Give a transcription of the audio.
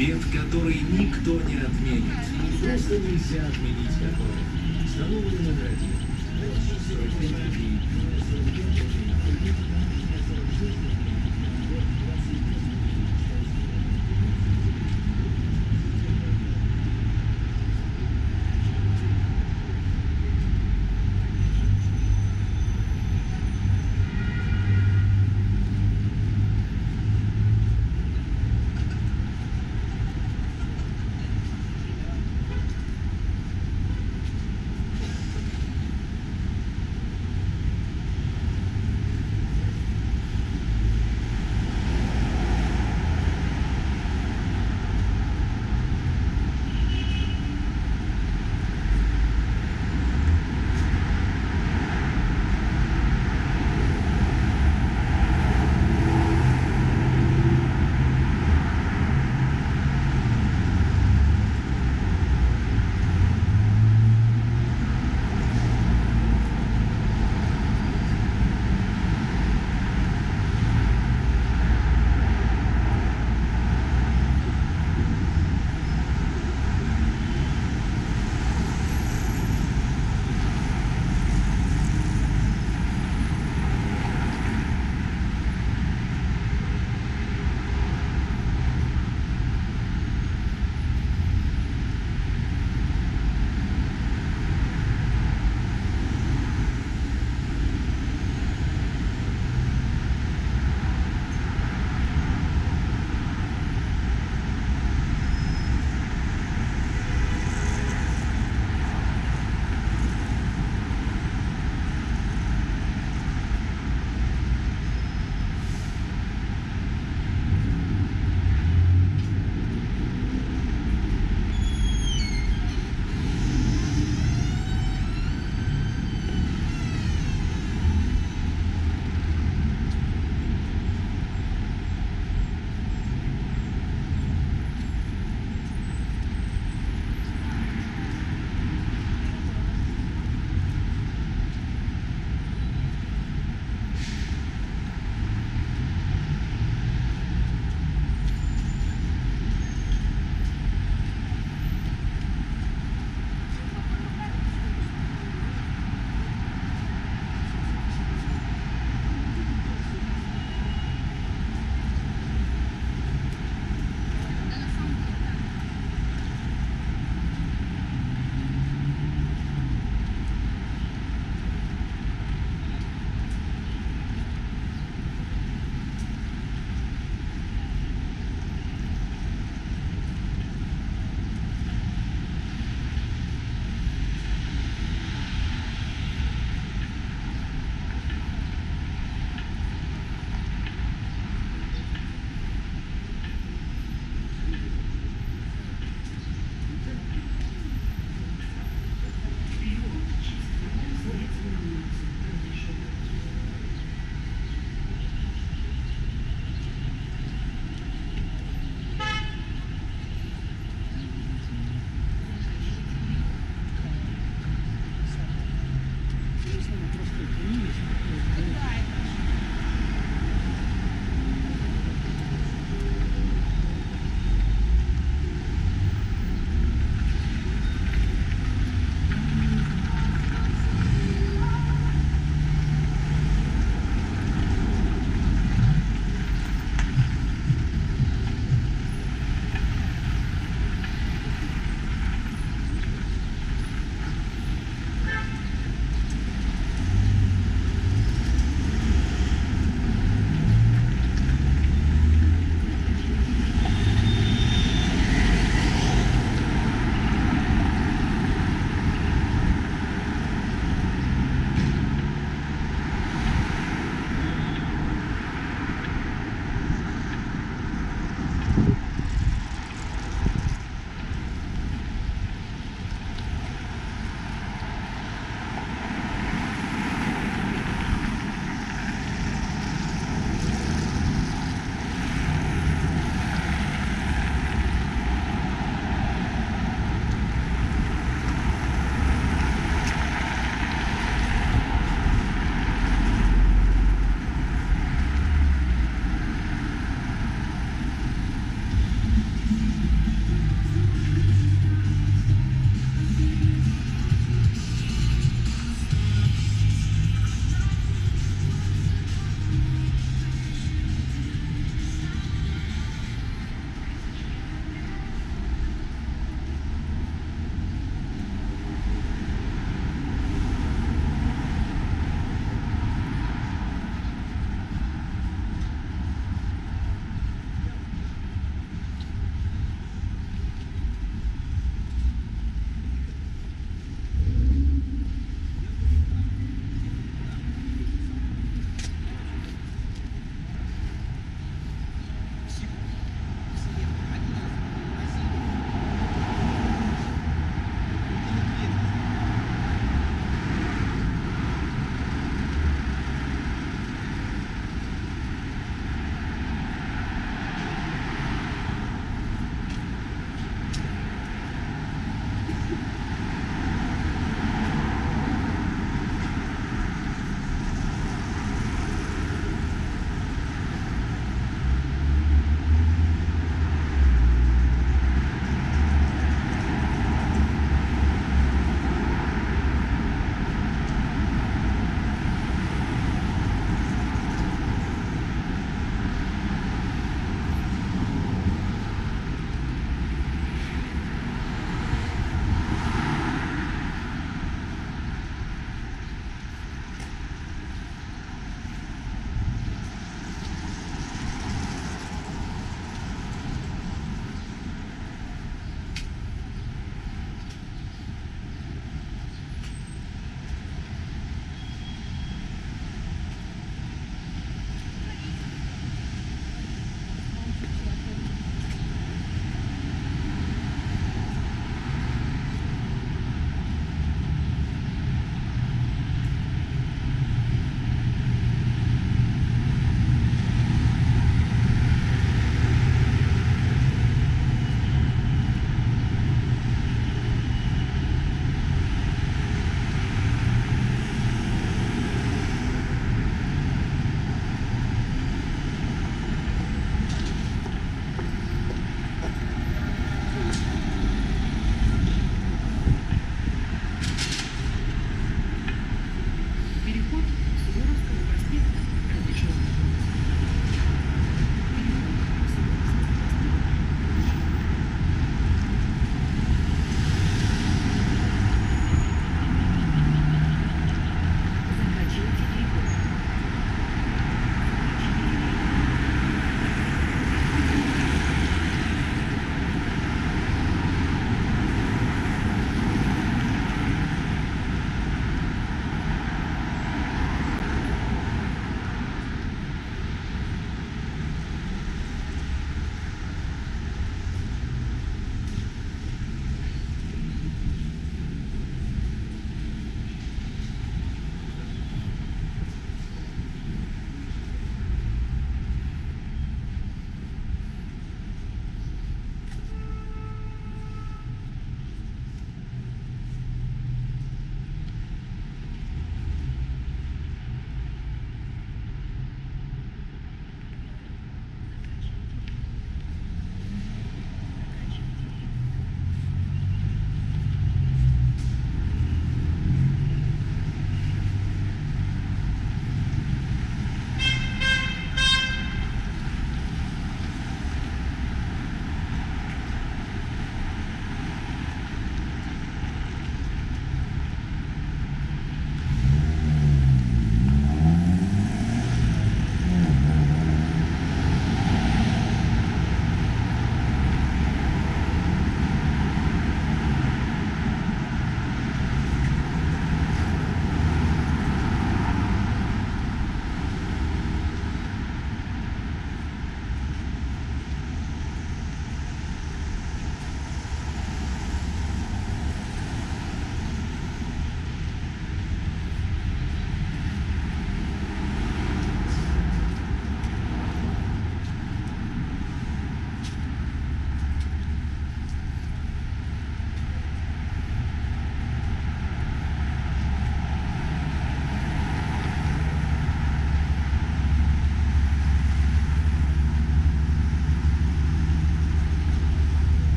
Обед, который никто не отменит. Просто нельзя отменить такое. Столовая easy.